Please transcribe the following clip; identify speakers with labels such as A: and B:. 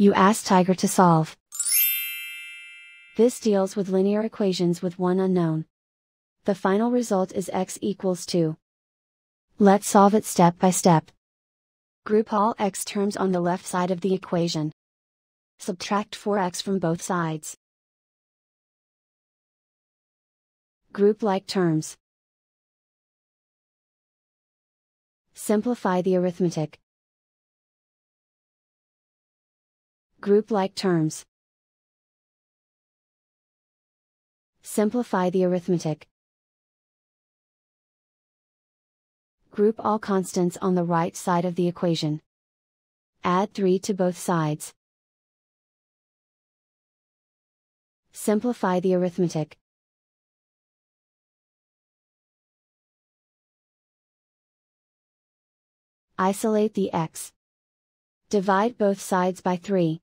A: You ask Tiger to solve. This deals with linear equations with one unknown. The final result is x equals 2. Let's solve it step by step. Group all x terms on the left side of the equation. Subtract 4x from both sides. Group like terms. Simplify the arithmetic. Group like terms. Simplify the arithmetic. Group all constants on the right side of the equation. Add 3 to both sides. Simplify the arithmetic. Isolate the x. Divide both sides by 3.